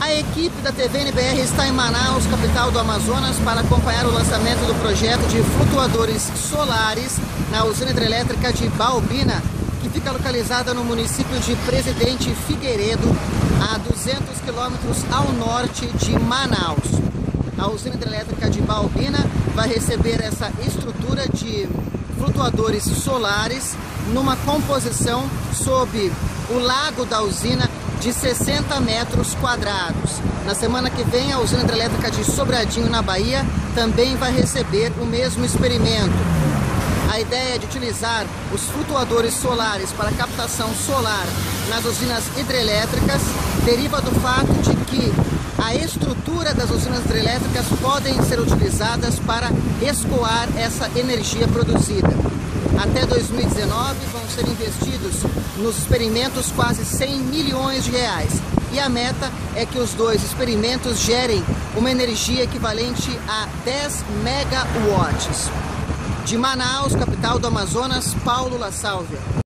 A equipe da TV NBR está em Manaus, capital do Amazonas, para acompanhar o lançamento do projeto de flutuadores solares na usina hidrelétrica de Balbina, que fica localizada no município de Presidente Figueiredo, a 200 quilômetros ao norte de Manaus. A usina hidrelétrica de Balbina vai receber essa estrutura de flutuadores solares numa composição sob o lago da usina de 60 metros quadrados. Na semana que vem, a usina hidrelétrica de Sobradinho, na Bahia, também vai receber o mesmo experimento. A ideia de utilizar os flutuadores solares para captação solar nas usinas hidrelétricas deriva do fato de que a estrutura das usinas hidrelétricas podem ser utilizadas para escoar essa energia produzida. Até 2019 vão ser investidos nos experimentos quase 100 milhões de reais. E a meta é que os dois experimentos gerem uma energia equivalente a 10 megawatts. De Manaus, capital do Amazonas, Paulo La Sálvia.